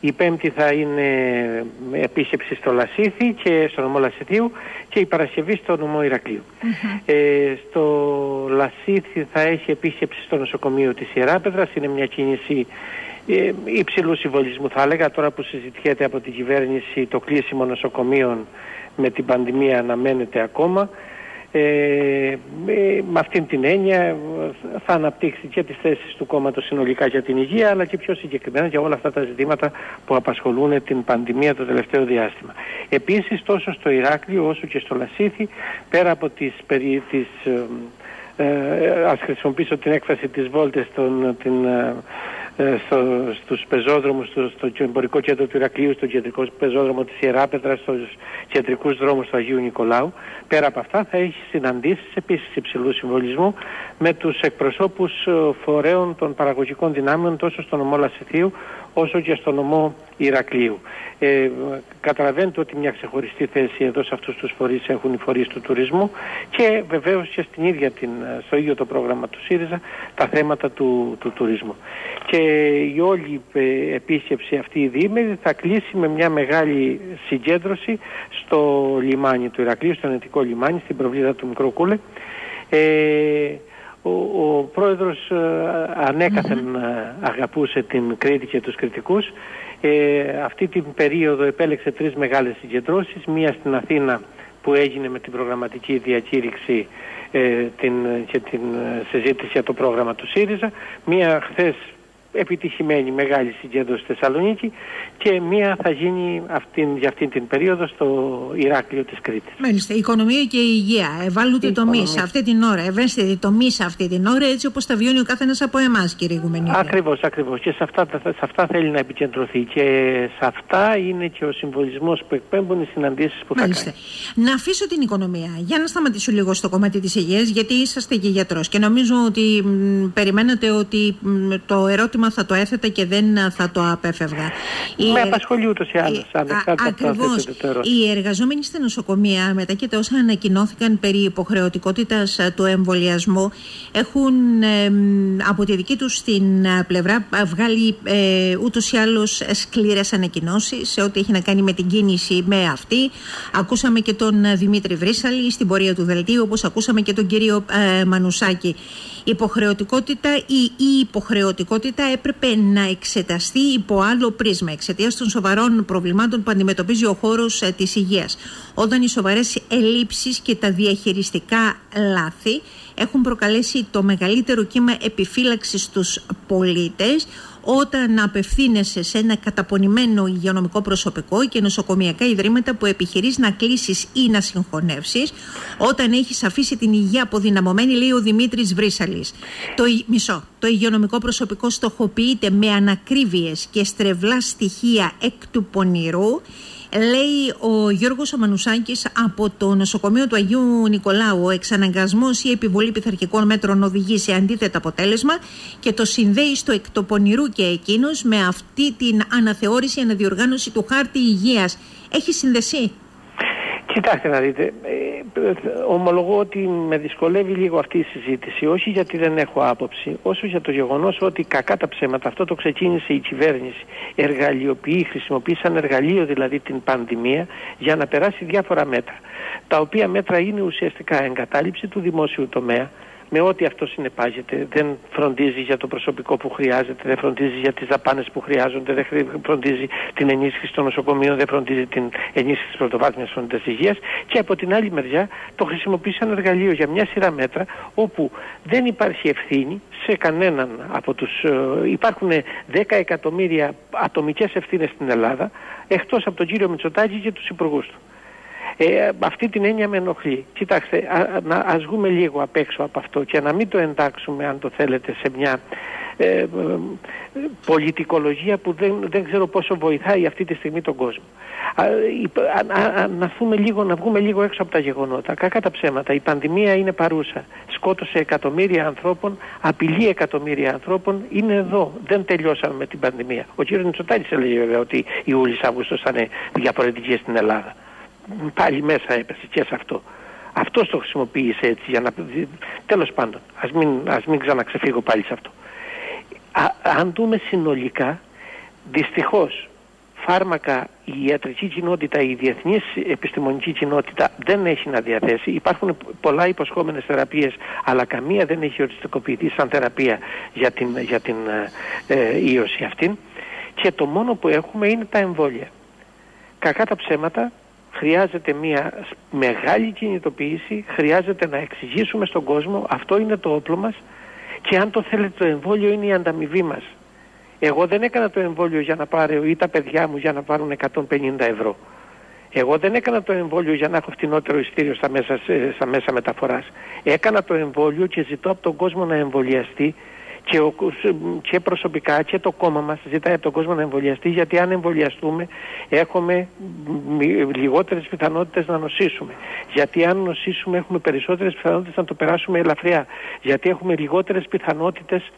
Η πέμπτη θα είναι επίσκεψη στο Λασίθι και στο νομό Λασιθίου και η Παρασκευή στο νομό Ε, στο Λασίθι θα έχει επίσκεψη στο νοσοκομείο της Ιεράπεδρας. Είναι μια κίνηση ε, υψηλού συμβολισμού θα έλεγα τώρα που συζητιέται από την κυβέρνηση το κλείσιμο νοσοκομείων με την πανδημία αναμένεται ακόμα. Ε, με αυτήν την έννοια θα αναπτύξει και τις θέσεις του κόμματος συνολικά για την υγεία αλλά και πιο συγκεκριμένα για όλα αυτά τα ζητήματα που απασχολούν την πανδημία το τελευταίο διάστημα. Επίσης τόσο στο Ηράκλειο όσο και στο Λασίθι πέρα από τις, περί, τις ε, ε, ας χρησιμοποιήσω την έκφραση της βόλτες των, την, ε, ε, στο, στους πεζόδρομους, στο, στο εμπορικό κέντρο του Ηρακλείου, στο κεντρικό πεζόδρομο της Ιεράπετρας, στους κεντρικούς δρόμους του Αγίου Νικολάου. Πέρα από αυτά θα έχει συναντήσεις επίσης υψηλού συμβολισμού με τους εκπροσώπους ε, φορέων των παραγωγικών δυνάμεων τόσο στο νομό Λασιθίου όσο και στο νομό Ηρακλείου. Ε, καταλαβαίνετε ότι μια ξεχωριστή θέση εδώ σε αυτούς τους φορείς έχουν οι φορείς του τουρισμού και βεβαίως και στην ίδια την, στο ίδιο το πρόγραμμα του ΣΥΡΙΖΑ τα θέματα του, του τουρισμού. Και η όλη ε, επίσκεψη αυτή η διήμερη θα κλείσει με μια μεγάλη συγκέντρωση στο λιμάνι του Ηρακλείου, στο Ενετικό λιμάνι, στην προβλήτα του Μικροκούλε. Ε, ο, ο πρόεδρος ε, ανεκαθεν ε, αγαπούσε την Κρήτη και τους κριτικούς. Ε, αυτή την περίοδο επέλεξε τρεις μεγάλες συγκεντρώσεις. Μία στην Αθήνα που έγινε με την προγραμματική διακήρυξη ε, την, και την συζήτηση για το πρόγραμμα του ΣΥΡΙΖΑ. Μία χθες επιτυχημένη μεγάλη συγκέντρωση στη Θεσσαλονίκη και μία θα γίνει αυτήν, για αυτήν την περίοδο στο Ηράκλειο της Κρήτης. Μάλιστα, η οικονομία και η υγεία ευάλωτοι τομεί αυτή την ώρα, ευαίσθητοι τομεί αυτή την ώρα, έτσι όπως τα βιώνει ο καθένας από εμάς, κύριε Γουμενίδη. Ακριβώς, ακριβώς. Και σε αυτά, σε αυτά θέλει να επικεντρωθεί και σε αυτά είναι και ο συμβολισμός που εκπέμπουν οι συναντήσεις που Μάλιστα. θα κάνει. Να αφήσω την οικονομία για να σταματήσω λίγο στο κομμάτι της υγείας, γιατί είσαστε και γιατρός και νομίζω ότι μ, περιμένατε ότι μ, το ερώτημα θα το έθετα και δεν θα το απέφευγα. Με απασχολεί ούτως ή άλλως. Ακριβώς. Οι εργαζόμενοι στα νοσοκομεία, μετά και τα όσα ανακοινώθηκαν περί υποχρεωτικότητας του εμβολιασμού, έχουν από τη δική τους την πλευρά βγάλει ε, ούτως ή άλλως σκληρές ανακοινώσεις σε ό,τι έχει να κάνει με την κίνηση με αυτή. Ακούσαμε και τον Δημήτρη Βρύσαλη στην πορεία του δελτίου, όπως ακούσαμε και τον κύριο ε, Μανουσάκη υποχρεωτικότητα ή η υποχρεωτικότητα έπρεπε να εξεταστεί υπό άλλο πρίσμα εξαιτίας των σοβαρών προβλημάτων που αντιμετωπίζει ο χώρος ε, της υγείας. Όταν οι σοβαρές ελλείψεις και τα διαχειριστικά λάθη έχουν προκαλέσει το μεγαλύτερο κύμα επιφύλαξης στους πολίτες όταν απευθύνεσαι σε ένα καταπονημένο υγειονομικό προσωπικό και νοσοκομιακά ιδρύματα που επιχειρείς να κλείσεις ή να συγχωνεύσεις όταν έχεις αφήσει την υγεία αποδυναμωμένη λέει ο Δημήτρης Βρύσαλης. Το, μισό, το υγειονομικό προσωπικό στοχοποιείται με ανακρίβειες και στρεβλά στοιχεία εκ του πονηρού Λέει ο Γιώργος Αμανουσάκης από το νοσοκομείο του Αγίου Νικολάου ο εξαναγκασμός ή επιβολή πειθαρχικών μέτρων οδηγεί σε αντίθετο αποτέλεσμα και το συνδέει στο εκτοπονηρού και εκείνος με αυτή την αναθεώρηση, αναδιοργάνωση του χάρτη υγείας. Έχει συνδεσεί. Κοιτάξτε να δείτε, ε, ομολογώ ότι με δυσκολεύει λίγο αυτή η συζήτηση, όχι γιατί δεν έχω άποψη, όσο για το γεγονός ότι κακά τα ψέματα, αυτό το ξεκίνησε η κυβέρνηση, εργαλειοποιεί, χρησιμοποίησαν εργαλείο δηλαδή την πανδημία για να περάσει διάφορα μέτρα, τα οποία μέτρα είναι ουσιαστικά εγκατάλειψη του δημόσιου τομέα, με ό,τι αυτό συνεπάγεται. Δεν φροντίζει για το προσωπικό που χρειάζεται, δεν φροντίζει για τις δαπάνες που χρειάζονται, δεν φροντίζει την ενίσχυση των νοσοκομείων, δεν φροντίζει την ενίσχυση της πρωτοβάθμιας φροντίδας υγείας. Και από την άλλη μεριά το χρησιμοποιεί σαν εργαλείο για μια σειρά μέτρα όπου δεν υπάρχει ευθύνη σε κανέναν από τους. Ε, υπάρχουν 10 εκατομμύρια ατομικές ευθύνες στην Ελλάδα, εκτός από τον κύριο Μητσοτάκη και τους υπουργούς του. Ε, αυτή την έννοια με ενοχλεί. Κοιτάξτε, α, να, ας βγούμε λίγο απ' έξω από αυτό και να μην το εντάξουμε, αν το θέλετε, σε μια ε, ε πολιτικολογία που δεν, δεν ξέρω πόσο βοηθάει αυτή τη στιγμή τον κόσμο. Α, να, λίγο, να βγούμε λίγο έξω από τα γεγονότα. Κακά τα ψέματα. Η πανδημία είναι παρούσα. Σκότωσε εκατομμύρια ανθρώπων, απειλεί εκατομμύρια ανθρώπων. Είναι εδώ. Δεν τελειώσαμε με την πανδημία. Ο κ. Νιτσοτάκης έλεγε βέβαια ότι Ιούλης Αύγουστος θα είναι διαφορετική στην Ελλάδα πάλι μέσα έπεσε και σε αυτό. Αυτός το χρησιμοποίησε έτσι για να... Τέλος πάντων, ας μην, ας μην ξαναξεφύγω πάλι σε αυτό. αν δούμε συνολικά, δυστυχώς φάρμακα η ιατρική κοινότητα, η διεθνής επιστημονική κοινότητα δεν έχει να διαθέσει. Υπάρχουν πολλά υποσχόμενες θεραπείες, αλλά καμία δεν έχει οριστικοποιηθεί σαν θεραπεία για την, για την ε, ε ίωση αυτή. Και το μόνο που έχουμε είναι τα εμβόλια. Κακά τα ψέματα, χρειάζεται μια μεγάλη κινητοποίηση, χρειάζεται να εξηγήσουμε στον κόσμο, αυτό είναι το όπλο μας και αν το θέλετε το εμβόλιο είναι η ανταμοιβή μας. Εγώ δεν έκανα το εμβόλιο για να πάρω ή τα παιδιά μου για να πάρουν 150 ευρώ. Εγώ δεν έκανα το εμβόλιο για να έχω φτηνότερο ειστήριο στα μέσα, στα μέσα μεταφοράς. Έκανα το εμβόλιο και ζητώ από τον κόσμο να εμβολιαστεί και, ο, και προσωπικά και το κόμμα μας ζητάει από τον κόσμο να εμβολιαστεί γιατί αν εμβολιαστούμε έχουμε λιγότερες πιθανότητες να νοσήσουμε. Γιατί αν νοσήσουμε έχουμε περισσότερες πιθανότητες να το περάσουμε ελαφριά. Γιατί έχουμε λιγότερες πιθανότητες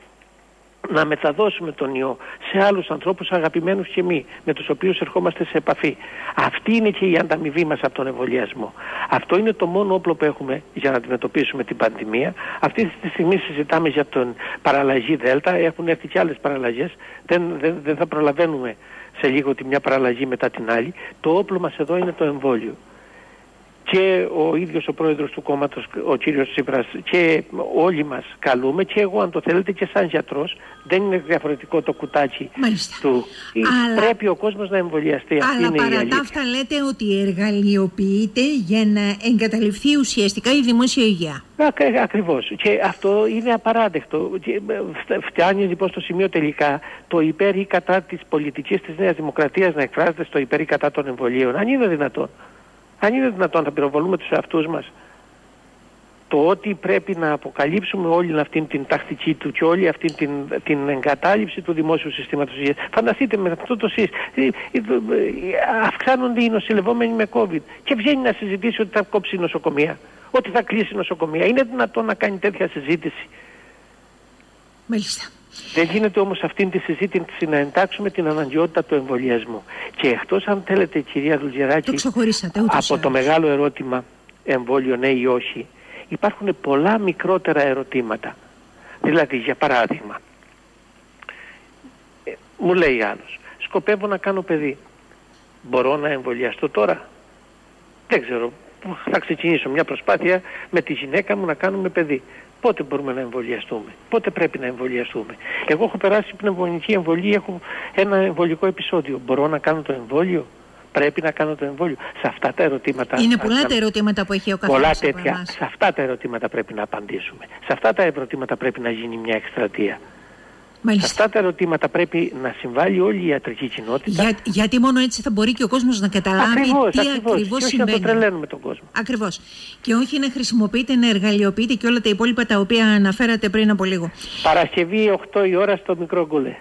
να μεταδώσουμε τον ιό σε άλλους ανθρώπους αγαπημένους και μη, με τους οποίους ερχόμαστε σε επαφή. Αυτή είναι και η ανταμοιβή μας από τον εμβολιασμό. Αυτό είναι το μόνο όπλο που έχουμε για να αντιμετωπίσουμε την πανδημία. Αυτή τη στιγμή συζητάμε για τον παραλλαγή Δέλτα, έχουν έρθει και άλλες παραλλαγές, δεν, δεν, δεν θα προλαβαίνουμε σε λίγο τη μια παραλλαγή μετά την άλλη. Το όπλο μας εδώ είναι το εμβόλιο και ο ίδιος ο πρόεδρος του κόμματος, ο κύριος Τσίπρας και όλοι μας καλούμε και εγώ αν το θέλετε και σαν γιατρός δεν είναι διαφορετικό το κουτάκι του. Αλλά... Πρέπει ο κόσμος να εμβολιαστεί. Αλλά παρά τα αυτά λέτε ότι εργαλειοποιείται για να εγκαταλειφθεί ουσιαστικά η δημόσια υγεία. Ακριβώς. Και αυτό είναι απαράδεκτο. φτάνει λοιπόν στο σημείο τελικά το υπέρ ή κατά της πολιτικής της Νέας Δημοκρατίας να εκφράζεται στο υπέρ ή κατά των εμβολίων. Αν είναι δυνατόν. Αν είναι δυνατόν να πυροβολούμε τους εαυτούς μας το ότι πρέπει να αποκαλύψουμε όλη αυτή την τακτική του και όλη αυτή την, την εγκατάλειψη του δημόσιου συστήματος υγείας. Φανταστείτε με αυτό το ΣΥΣ, ε, ε, ε, αυξάνονται οι νοσηλευόμενοι με COVID και βγαίνει να συζητήσει ότι θα κόψει η νοσοκομεία, ότι θα κλείσει η νοσοκομεία. Είναι δυνατόν να κάνει τέτοια συζήτηση; Μάλιστα. Δεν γίνεται όμως αυτήν τη συζήτηση να εντάξουμε την αναγκαιότητα του εμβολιασμού. Και εκτός αν θέλετε κυρία Δουλγεράκη, από το μεγάλο ερώτημα εμβόλιο ναι ή όχι, υπάρχουν πολλά μικρότερα ερωτήματα. Δηλαδή για παράδειγμα, ε, μου λέει άλλος, σκοπεύω να κάνω παιδί. Μπορώ να εμβολιαστώ τώρα; Δεν ξέρω, θα ξεκινήσω μια προσπάθεια με τη γυναίκα μου να κάνουμε παιδί πότε μπορούμε να εμβολιαστούμε, πότε πρέπει να εμβολιαστούμε; Εγώ έχω περάσει πνευμονική εμβολή, έχω ένα εμβολικό επεισόδιο. Μπορώ να κάνω το εμβόλιο, πρέπει να κάνω το εμβόλιο. Σε αυτά τα ερωτήματα. Είναι πολλά τα ερωτήματα που έχει ο καθένας. Πολλά τέτοια. Σε αυτά τα ερωτήματα πρέπει να απαντήσουμε. Σε αυτά τα ερωτήματα πρέπει να γίνει μια εκστρατεία. Μάλιστα. Σε αυτά τα ερωτήματα πρέπει να συμβάλλει όλη η ιατρική κοινότητα. Για, γιατί μόνο έτσι θα μπορεί και ο κόσμος να καταλάβει ακριβώς, τι ακριβώς συμβαίνει. Και όχι να το τρελαίνουμε τον κόσμο. Ακριβώς. Και όχι να χρησιμοποιείτε, να εργαλειοποιείτε και όλα τα υπόλοιπα τα οποία αναφέρατε πριν από λίγο. Παρασκευή 8 η ώρα στο μικρό γκουλέ.